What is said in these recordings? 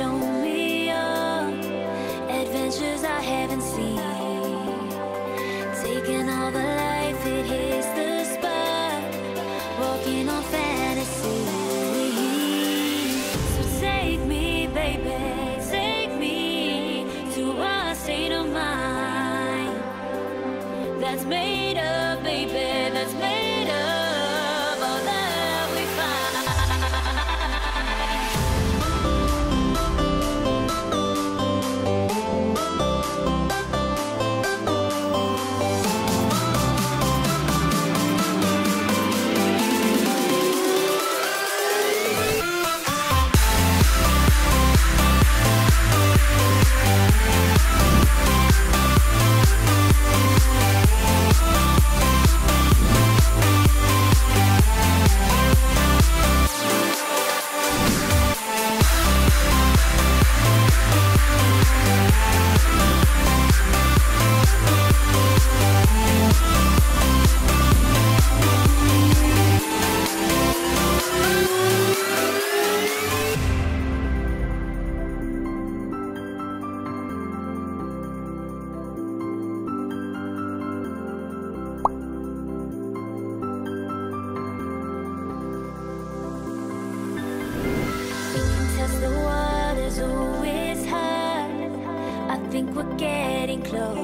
show me adventures I haven't seen. Taking all the life, it hits the spot. Walking on fantasy. So take me, baby, take me to a state of mind that's made of, baby, that's made. getting close.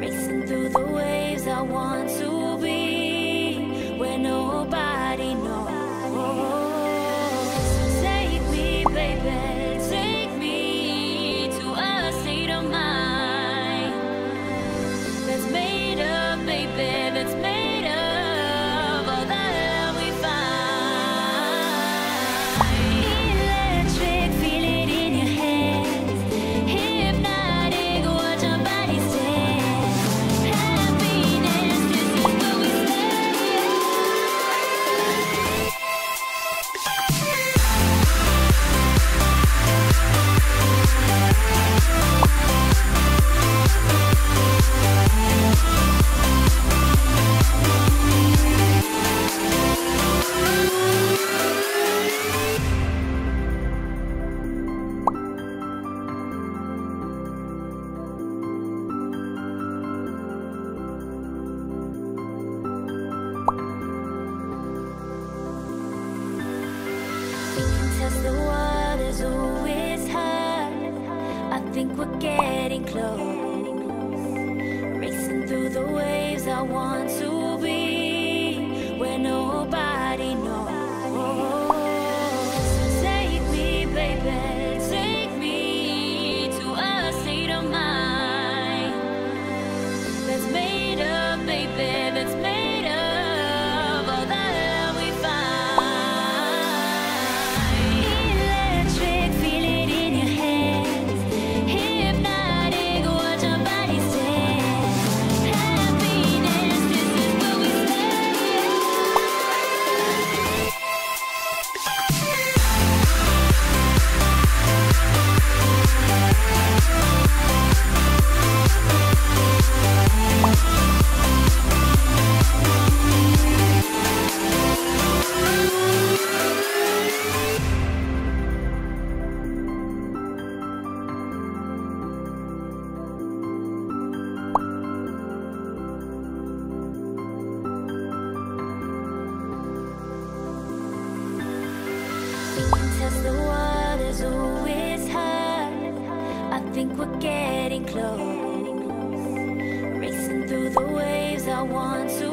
Racing through the waves, I want to be where nobody. close. Racing through the waves, I want to be where nobody. I want to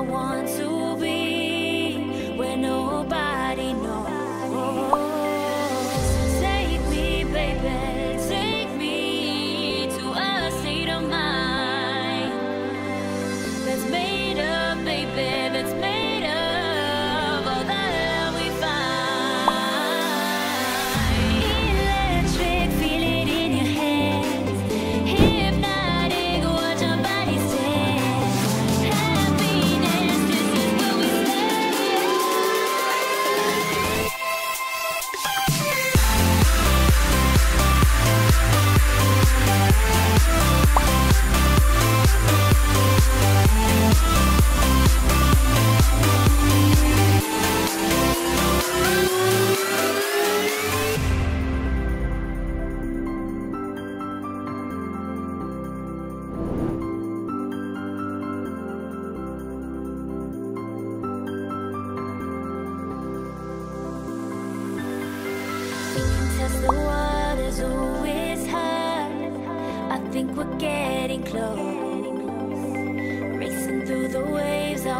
I want to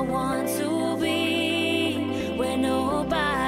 I want to be. Where nobody.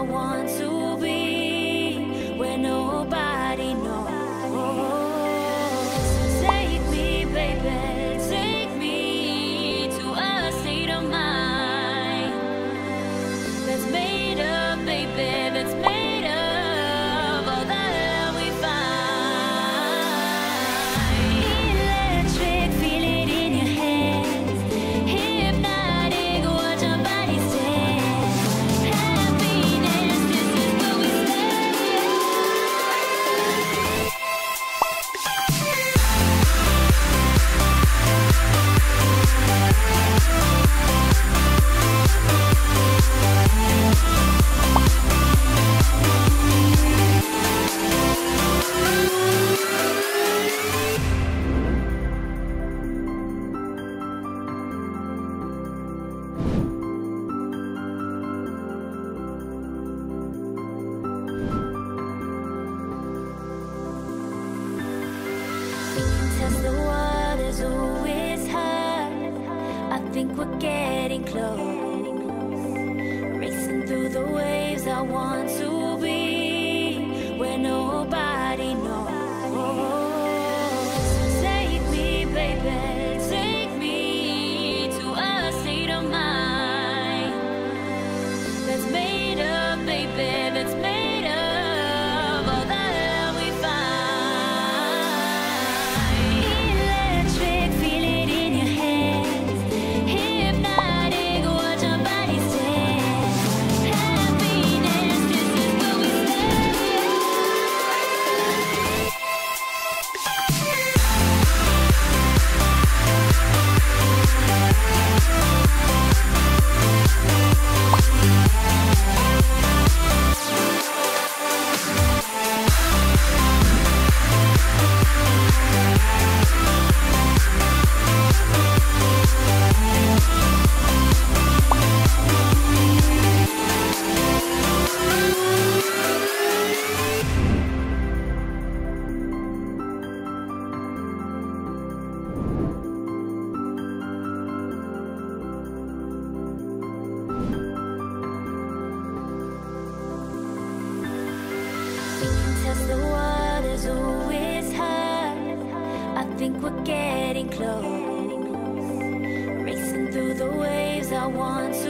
I want to through the waves, I want to be. Where nobody Test the waters, it's hard. I think we're getting close. Racing through the waves, I want to